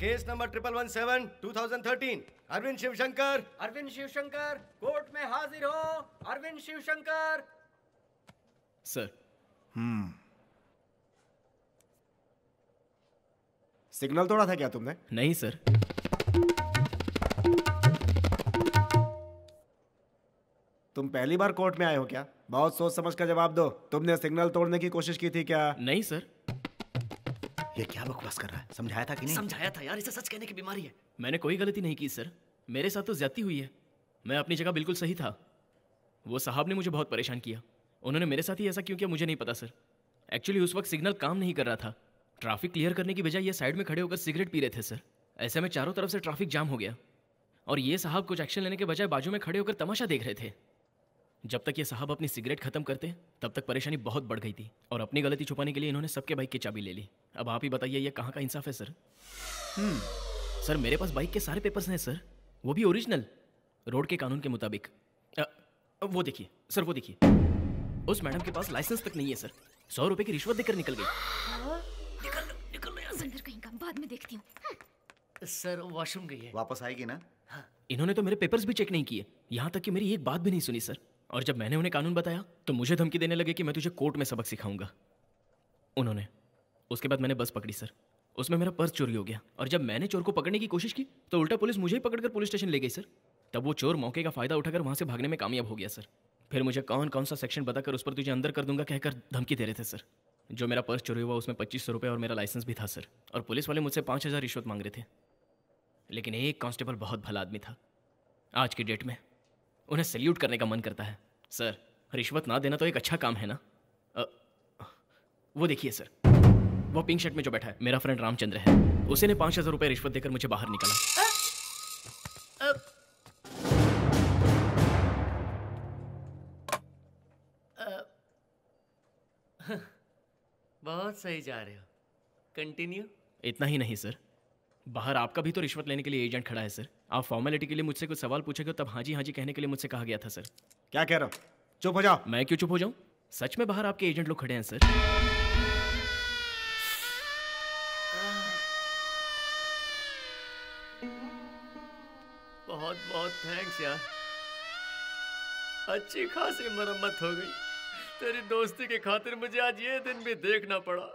Case number triple one seven two thousand thirteen. Arvind Shivshankar. Arvind Shivshankar court में हाजिर हो। Arvind Shivshankar. Sir. हम्म। Signal तोड़ा था क्या तुमने? नहीं सर। तुम पहली बार कोर्ट में आए हो क्या? बहुत सोच समझ कर जवाब दो। तुमने सिग्नल तोड़ने की कोशिश की थी क्या? नहीं सर। ये क्या बकवास कर रहा है? समझाया था कि नहीं? समझाया था यार इसे सच कहने की बीमारी है। मैंने कोई गलती नहीं की सर। मेरे साथ तो ज्यादती हुई है। मैं अपनी जगह बिल्कुल सही था। वो साहब ने मुझे बहुत परेशान किया। उन्होंने मेरे साथ ही ऐसा क्यों किया मुझे नहीं पता सर। एक्चुअली उस वक्त सिग्नल काम नहीं कर रहा था। ट्रैफ़िक क्लियर करने की बजाय ये साइड में खड़े होकर सिगरेट पी रहे थे सर। ऐसे में चारों तरफ़ से ट्रैफ़िक जाम हो गया। और ये साहब कुछ एक्शन लेने के बजाय बाजू में खड़े होकर तमाशा देख रहे थे। जब तक ये साहब अपनी सिगरेट खत्म करते तब तक परेशानी बहुत बढ़ गई थी और अपनी गलती छुपाने के लिए इन्होंने सबके बाइक की चाबी ले ली। अब आप ही बताइए ये कहाँ का इंसाफ है सर? सर मेरे पास बाइक के सारे पेपर्स हैं सर। वो भी ओरिजिनल? रोड के कानून के मुताबिक। वो देखिए सर वो देखिए। उस मैडम के पास लाइसेंस तक नहीं है सर। सौ रुपए की रिश्वत देकर निकल गई। सुंदर कहीं का बाद में देखती हूँ। सर वॉशरूम गई है। वापस आएगी ना? इन्होंने तो मेरे पेपर्स भी चेक नहीं किए। यहाँ तक कि मेरी एक बात भी नहीं सुनी सर। और जब मैंने उन्हें कानून बताया तो मुझे धमकी देने लगे कि मैं तुझे कोर्ट में सबक सिखाऊँगा। उन्होंने, उसके बाद मैंने बस पकड़ी, सर। उसमें मेरा पर्स चोरी हो गया। और जब मैंने चोर को पकड़ने की कोशिश की तो उल्टा पुलिस मुझे ही पकड़कर पुलिस स्टेशन ले गई, सर। तब वो चोर मौके का फ़ायदा उठाकर वहाँ से भागने में कामयाब हो गया, सर। फिर मुझे कौन कौन सा सेक्शन बताकर उस पर तुझे अंदर कर दूँगा कहकर धमकी दे रहे थे, सर। जो मेरा पर्स चोरी हुआ, उसमें पच्चीस सौ रुपये और मेरा लाइसेंस भी था, सर। और पुलिस वाले मुझसे पाँच हज़ार रिश्वत मांग रहे थे। लेकिन एक कांस्टेबल बहुत भला आदमी था। आज की डेट में उन्हें सैल्यूट करने का मन करता है। सर रिश्वत ना देना तो एक अच्छा काम है ना? वो देखिए सर। वो पिंक शर्ट में जो बैठा है मेरा फ्रेंड रामचंद्र है। उसे ने पाँच हज़ार रुपये रिश्वत देकर मुझे बाहर निकाला। आ? बहुत सही जा रहे हो। कंटिन्यू इतना ही नहीं सर। बाहर आपका भी तो रिश्वत लेने के लिए एजेंट खड़ा है सर। आप फॉर्मेलिटी के लिए मुझसे कुछ सवाल पूछेगे तब हाँ जी हाँ जी कहने के लिए मुझसे कहा गया था सर। क्या कह रहा हो? चुप हो जाओ। मैं क्यों चुप हो जाऊँ? सच में बाहर आपके एजेंट लोग खड़े हैं सर। बहुत बहुत थैंक्स यार। अच्छी खासी मरम्मत हो गई। तेरी दोस्ती के खातिर मुझे आज ये दिन भी देखना पड़ा।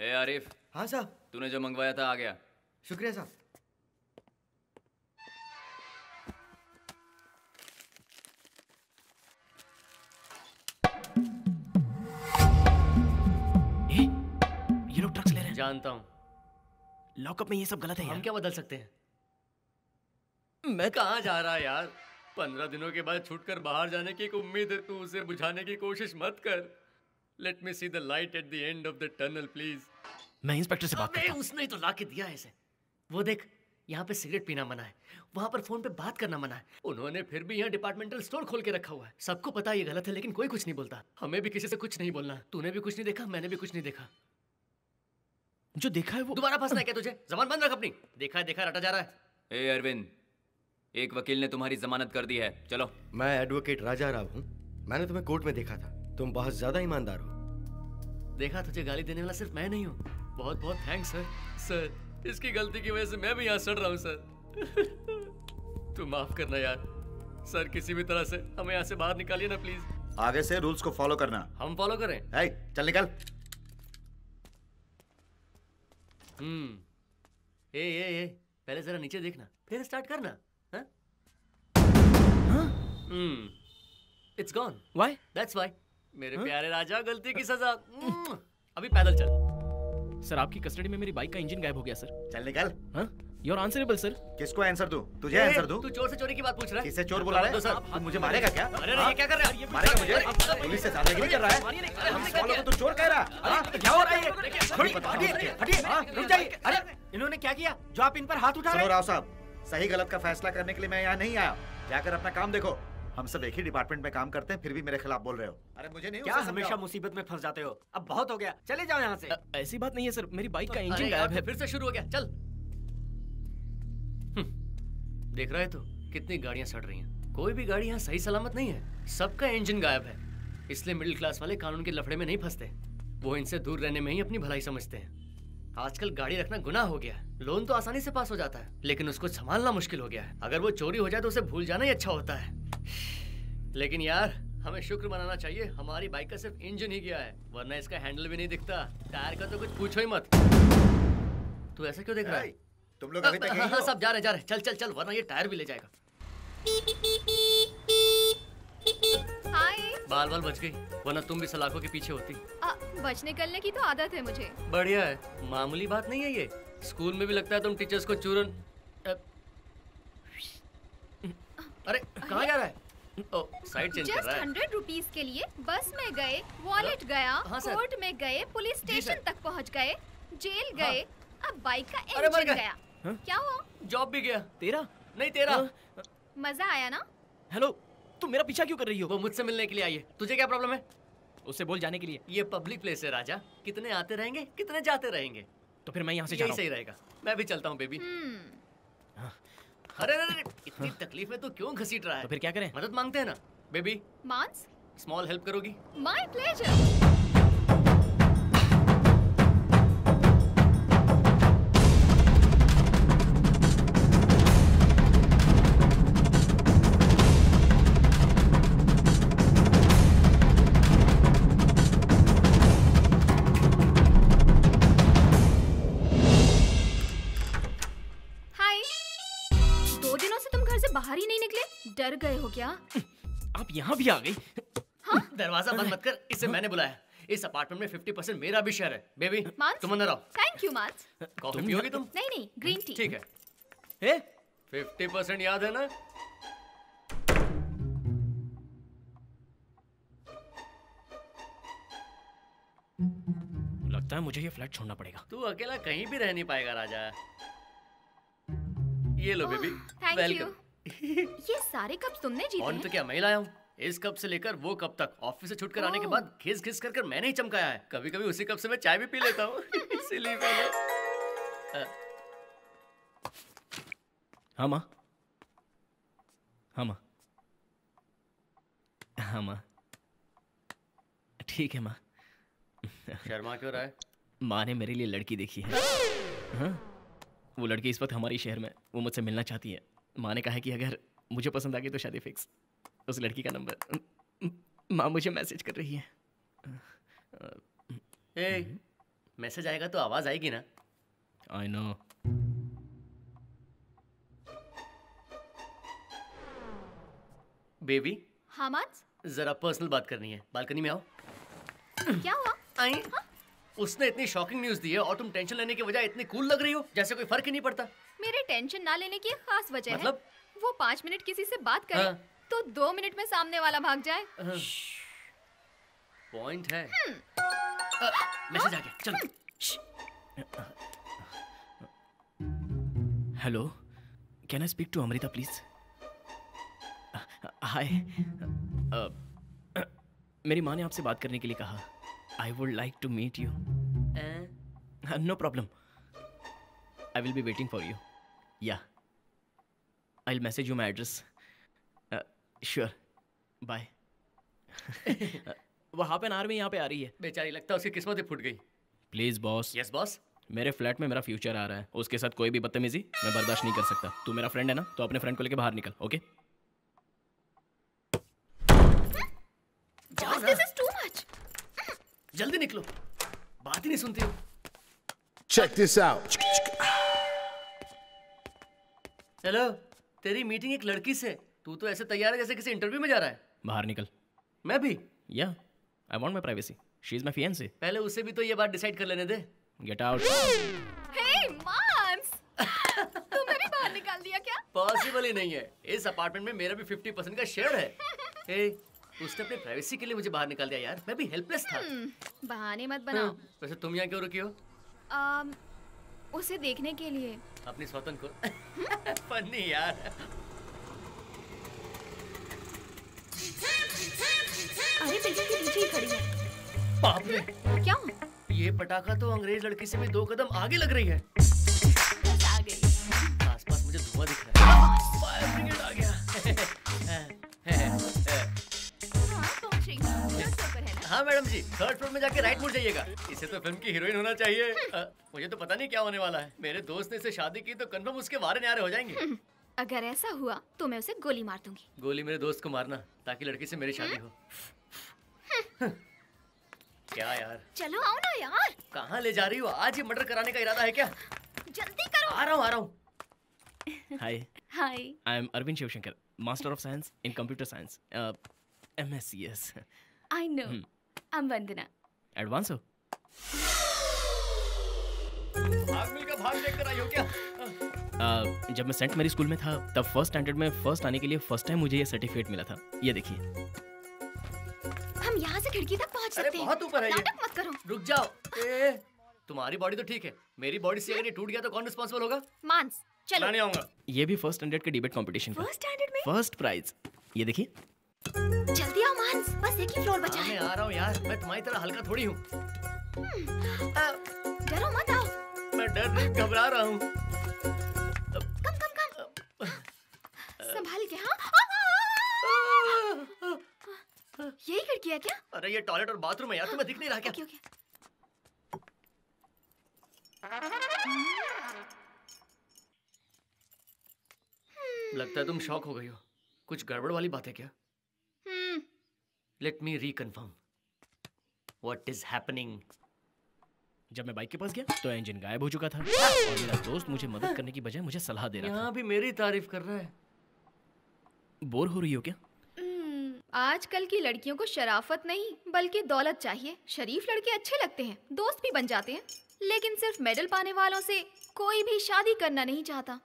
ए आरिफ हाँ साहब तूने जो मंगवाया था आ गया। शुक्रिया साहब। ये लोग ड्रग्स ले रहे हैं। जानता हूँ। लॉकअप में ये सब गलत है हम यार। क्या बदल सकते हैं? मैं कहा जा रहा यार? पंद्रह दिनों के बाद छूटकर बाहर जाने की एक उम्मीद है तू उसे बुझाने की कोशिश मत कर। Let me see the light at the end of the tunnel please मैं इंस्पेक्टर से बात करता हूँ। उसने ही तो ला के दिया है इसे। वो देख यहाँ पे सिगरेट पीना मना है वहाँ पर फ़ोन पे बात करना मना है। उन्होंने फिर भी यहाँ डिपार्टमेंटल स्टोर खोल के रखा हुआ है। सबको पता ये गलत है लेकिन कोई कुछ नहीं बोलता। हमें भी किसी से कुछ नहीं बोलना। तूने भी कुछ नहीं देखा मैंने भी कुछ नहीं देखा। जो देखा है वो दोबारा फंसना है क्या तुझे? जबान बंद रख अपनी। देखा है देखा रटा जा रहा है। ए अरविंद एक वकील ने तुम्हारी जमानत कर दी है। चलो। मैं एडवोकेट राजा राव हूँ। मैंने तुम्हें कोर्ट में देखा था। तुम बहुत ज़्यादा ईमानदार हो। देखा तुझे गाली देने वाला सिर्फ़ मैं नहीं हूँ। बहुत बहुत थैंक्स सर सर इसकी गलती की वजह से मैं भी यहाँ सड़ रहा हूँ सर। तू माफ़ करना यार। सर किसी भी तरह से हमें यहाँ से बाहर निकालिए ना प्लीज़ आगे से रूल्स को फॉलो करना। हम फॉलो करें? है चल निकल। हम्म। ए ए ए पहले जरा नीचे देखना फिर स्टार्ट करना हाँ? हम्म। It's gone why that's why मेरे प्यारे राजा गलती की सजा। अभी पैदल चल। सर आपकी कस्टडी में मेरी बाइक का इंजन गायब हो गया सर चल निकल। हाँ? यू आंसरेबल सर किसको आंसर दूँ? तुझे आंसर दूँ? तू चोर से चोरी की बात पूछ रहा है? किसे चोर बुला रहा है? सर तू मुझे मारेगा क्या? अरे अरे हाँ? ये क्या कर रहा है? मारेगा मुझे? पुलिस से दादागिरी कर रहा है। अरे, पुलिस हमने क्या वालों किया? को तू चोर कह रहा है। हाँ? क्या हो रहा है ये? छोड़िए, हटिए, हटिए, हाँ, रुक जाइए। अरे इन्होंने क्या किया? जो आप इन पर हाथ उठा रहे सुनो राव साहब सही गलत का फैसला करने के लिए मैं यहाँ नहीं आया। जाकर अपना काम देखो। हम सब एक ही डिपार्टमेंट में काम करते हैं फिर भी मेरे खिलाफ बोल रहे हो। अरे मुझे नहीं क्या हमेशा मुसीबत में फंस जाते हो? अब बहुत हो गया। चले जाओ यहाँ से। अ, ऐसी बात नहीं है सर। मेरी बाइक का इंजन गायब है। फिर से शुरू हो गया। चल। हम्म, देख रहा है तो कितनी गाड़ियाँ सड़ रही हैं। कोई भी गाड़ी यहाँ सही सलामत नहीं है। सबका इंजन गायब है। इसलिए मिडिल क्लास वाले कानून के लफड़े में नहीं फंसते। वो इनसे दूर रहने में ही अपनी भलाई समझते हैं। आजकल गाड़ी रखना गुनाह हो गया है। लोन तो आसानी से पास हो जाता है लेकिन उसको संभालना मुश्किल हो गया है। अगर वो चोरी हो जाए तो उसे भूल जाना ही अच्छा होता है। लेकिन यार हमें शुक्र मनाना चाहिए हमारी बाइक का सिर्फ़ इंजन ही गया है वरना इसका हैंडल भी नहीं दिखता। टायर का तो कुछ पूछो ही मत। तू ऐसा क्यों देख रहा है? तुम लोग अभी तक हाँ, हाँ, सब जा रहे जा रहे। चल चल चल वरना ये टायर भी ले जाएगा। हाय। बाल बाल बच गई वरना तुम भी सलाखों के पीछे होती। आ, बच निकलने की तो आदत है मुझे। बढ़िया है मामूली बात नहीं है ये। स्कूल में भी लगता है तुम टीचर्स को चूरन। अरे कहाँ जा रहा है? साइड चेंज कर जस्ट रहा है। हंड्रेड रुपीज़ के लिए बस में गए वॉलेट गया हाँ, कोर्ट में गए पुलिस स्टेशन तक पहुँच गए जेल हाँ। गए अब बाइक का इंजन गया। हाँ? क्या हुआ? जॉब भी गया। तेरा? नहीं तेरा। हाँ। मज़ा आया ना? हेलो तुम मेरा पीछा क्यों कर रही हो? वो मुझसे मिलने के लिए आई है। तुझे क्या प्रॉब्लम है? उससे बोल जाने के लिए। ये पब्लिक प्लेस है राजा। कितने आते रहेंगे कितने जाते रहेंगे? तो फिर मैं यहाँ से सही रहेगा। मैं भी चलता हूँ बेबी अरे अरे, इतनी तकलीफ़ में तो क्यों घसीट रहा है? तो फिर क्या करें? मदद मांगते हैं ना। बेबी मांस स्मॉल हेल्प करोगी। माय प्लेजर क्या आप यहाँ भी आ गई। दरवाज़ा बंद मत कर इसे मैंने बुलाया इस अपार्टमेंट में 50 परसेंट मेरा भी शेयर है। बेबी तुम अंदर आओ। थैंक यू मांस कॉफ़ी तुम- पियोगी तुम? नहीं नहीं ग्रीन टी ठीक है। ए, 50 परसेंट याद है ना? लगता है मुझे ये फ्लैट छोड़ना पड़ेगा। तू अकेला कहीं भी रह नहीं पाएगा राजा। ये लो बेबी थैंक यू सारे कप तुमने जीते और तो क्या मैं लाया हूँ? इस कप से लेकर वो कप तक। ऑफ़िस से छूटकर आने के बाद घिस घिस कर कर मैंने ही चमकाया है। कभी कभी उसी कप से मैं चाय भी पी लेता हूँ। इसीलिए मैंने हाँ माँ। हाँ माँ। हाँ माँ। ठीक है माँ। शर्मा क्यों रहा है? माँ ने मेरे लिए लड़की देखी है। हाँ? वो लड़की इस वक्त हमारी शहर में वो मुझसे मिलना चाहती है। माँ ने कहा है कि अगर मुझे पसंद आ गई तो शादी फिक्स उस लड़की का नंबर माँ मुझे मैसेज कर रही है। ए मैसेज आएगा तो आवाज़ आएगी ना? आई नो बेबी हाँ जरा पर्सनल बात करनी है। बालकनी में आओ। क्या हुआ? आई। उसने इतनी शॉकिंग न्यूज़ दी है और तुम टेंशन लेने के बजाय इतनी कूल लग रही हो जैसे कोई फ़र्क ही नहीं पड़ता। मेरे टेंशन ना लेने की खास वजह मतलब? है वो पाँच मिनट किसी से बात करे हाँ। तो दो मिनट में सामने वाला भाग जाए। पॉइंट है। मैसेज आ गया। चलो। Hello can I speak to Amrita please hi मेरी माँ ने आपसे बात करने के लिए कहा। I would like to meet you no problem I will be waiting for you या I message you my address sure bye वो हाफ़ एन आवर में यहाँ पे आ रही है। बेचारी लगता है उसकी किस्मत ही फूट गई। प्लीज़ बॉस यस बॉस मेरे फ्लैट में मेरा फ्यूचर आ रहा है। उसके साथ कोई भी बदतमीजी मैं बर्दाश्त नहीं कर सकता। तू मेरा फ्रेंड है ना तो अपने फ्रेंड को लेके बाहर निकल ओके जाओ दिस इज़ टू मच जल्दी निकलो। बात ही नहीं सुनती हो। Check this out. हेलो तेरी मीटिंग एक लड़की से। तू तो ऐसे तैयार है जैसे किसी इंटरव्यू में जा रहा है। बाहर निकल। मैं भी? या I want my privacy she is my fiancee पहले उसे भी तो ये बात डिसाइड कर लेने दे। गेट आउट हे मांस तुम्हें भी बाहर निकाल दिया क्या? पॉसिबल ही नहीं है। इस अपार्टमेंट में मेरा भी 50 परसेंट का शेयर है। ए, उसने अपनी प्राइवेसी के लिए मुझे बाहर निकाल दिया यार। मैं भी हेल्पलेस था। हम्म, बहाने मत बनाओ। वैसे तुम यहाँ क्यों रुकी हो? आम, उसे देखने के लिए। अपनी स्वतन को। फनी यार। अरे बिल्कुल के पीछे ही खड़ी है। बाप रे। क्या? ये पटाखा तो अंग्रेज़ लड़की से भी दो कदम आगे लग रही है। आ आसपास मुझे धुआँ दिख रहा है। फायर ब्रिगेड आ गया। हाँ मैडम जी थर्ड फ्लोर में जाके राइट मुड़ जाइएगा। इसे तो फ़िल्म की हीरोइन होना चाहिए। अ, मुझे तो पता नहीं क्या होने वाला है। मेरे दोस्त ने इसे शादी की तो कंफर्म उसके वारे न्यारे हो जाएँगे। अगर ऐसा हुआ तो मैं उसे गोली मार दूँगी। गोली मेरे दोस्त को मारना ताकि लड़की से मेरी शादी हो। क्या यार? चलो आओ ना यार। कहाँ ले जा रही हो? आज ही मर्डर कराने का इरादा है क्या? जल्दी करो। आ रहा हूँ आ रहा हूँ। Hi hi I am Arvind Shivshankar master of science in computer science M S C S I know am Vandana advance हो। भाग मिलकर भाग देख कर आई हो क्या? Uh, जब मैं सेंट मेरी स्कूल में था तब फ़र्स्ट स्टैंडर्ड में फ़र्स्ट आने के लिए फ़र्स्ट टाइम मुझे ये सर्टिफिकेट मिला था। ये देखिए। हम यहाँ से खिड़की तक पहुँच सकते हैं। बहुत ऊपर है ये। नाटक मत करो। रुक जाओ। ए, तुम्हारी बॉडी तो ठीक है। मेरी बॉडी से अगर ये टूट गया तो कौन रिस्पॉन्सिबल होगा? मांस चलो। मैं नहीं आऊँगा। ये भी फ़र्स्ट स्टैंडर्ड के डिबेट कंपटीशन का। फ़र्स्ट स्टैंडर्ड में? फ़र्स्ट प्राइज ये देखिए। जल्दी मांस बस एक ही फ्लोर बचा हाँ, मैं आ रहा हूँ यार मैं तुम्हारी तरह हल्का थोड़ी हूँ। डरो मत आओ। मैं डर नहीं घबरा रहा हूँ। कम कम कम। संभाल के हाँ? यही खिड़की है क्या? अरे ये टॉयलेट और बाथरूम है यार तुम्हें दिख नहीं रहा क्या? Okay okay. लगता है तुम शौक हो गई हो। कुछ गड़बड़ वाली बात है क्या? हम्म let me reconfirm what is happening जब मैं बाइक के पास गया तो इंजन गायब हो चुका था। और मेरा दोस्त मुझे मदद करने की बजाय मुझे सलाह दे रहा यहाँ भी मेरी तारीफ़ कर रहा है। बोर हो रही हो क्या? हम्म, आजकल की लड़कियों को शराफत नहीं बल्कि दौलत चाहिए। शरीफ लड़के अच्छे लगते हैं दोस्त भी बन जाते हैं। लेकिन सिर्फ़ मेडल पाने वालों से कोई भी शादी करना नहीं चाहता।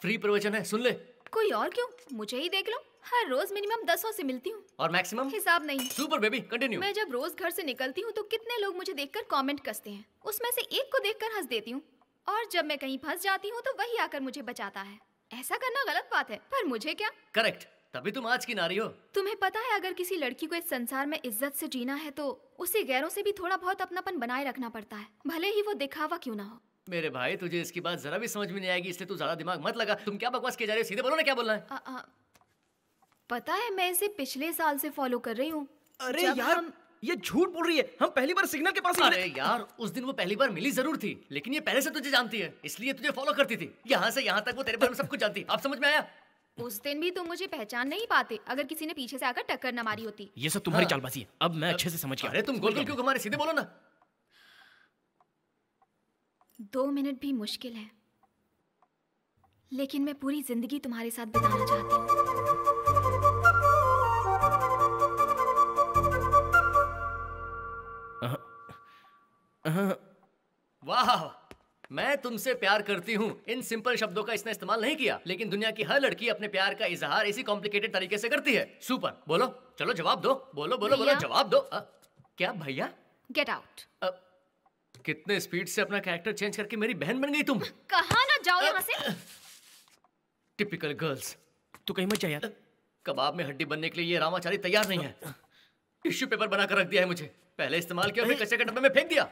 फ्री प्रवचन है सुन ले। कोई और क्यों? मुझे ही देख लो। हर रोज मिनिमम दसों से मिलती हूँ। और मैक्सिमम हिसाब नहीं। सुपर बेबी कंटिन्यू मैं जब रोज घर से निकलती हूँ तो कितने लोग मुझे देखकर कमेंट कसते हैं? उसमें से एक को देखकर हंस देती हूँ। और जब मैं कहीं फंस जाती हूँ तो वही आकर मुझे बचाता है। ऐसा करना गलत बात है पर मुझे क्या? करेक्ट तभी तुम आज की नारी हो। तुम्हें पता है अगर किसी लड़की को इस संसार में इज़्ज़त से जीना है तो उसे गैरों से भी थोड़ा बहुत अपनापन बनाए रखना पड़ता है। भले ही वो दिखावा क्यों ना हो। मेरे भाई तुझे इसकी बात जरा भी समझ में नहीं आएगी इसलिए तू ज़्यादा दिमाग मत लगा। तुम क्या बकवास किए जा रहे हो? सीधे बोलो ना क्या बोलना है। आ, आ, पता है मैं इसे पिछले साल से फॉलो कर रही हूँ। अरे यार हम- ये झूठ बोल रही है। हम पहली बार सिग्नल के पास अरे यार उस दिन वो पहली बार मिली ज़रूर थी लेकिन ये पहले से तुझे जानती है इसलिए तुझे फॉलो करती थी। यहाँ से यहाँ तक वो तेरे बारे में सब कुछ जानती। अब समझ में आया? उस दिन भी तुम मुझे पहचान नहीं पाते अगर किसी ने पीछे से आकर टक्कर न मारी होती। ये सब तुम्हारी हाँ। चालबाजी है। अब मैं अच्छे से समझ गया। अरे तुम गोल गोल क्यों घुमा रहे सीधे बोलो ना। दो मिनट भी मुश्किल है। लेकिन मैं पूरी ज़िंदगी तुम्हारे साथ बिताना चाहती हूँ। वाह! मैं तुमसे प्यार करती हूँ। इन सिंपल शब्दों का इसने इस्तेमाल नहीं किया लेकिन दुनिया की हर लड़की अपने प्यार का इजहार इसी कॉम्प्लिकेटेड तरीके से करती है। सुपर बोलो। चलो जवाब दो। बोलो बोलो बोलो जवाब दो। अ, क्या भैया? गेट आउट कितने स्पीड से अपना कैरेक्टर चेंज करके मेरी बहन बन गई तुम? कहा ना जाओ यहाँ से। टिपिकल गर्ल्स तू कहीं मत जा यार। कबाब में हड्डी बनने के लिए ये रामाचारी तैयार नहीं है। टिश्यू पेपर बनाकर रख दिया है मुझे। पहले इस्तेमाल किया फिर कच्चे के डब्बे में फेंक दिया।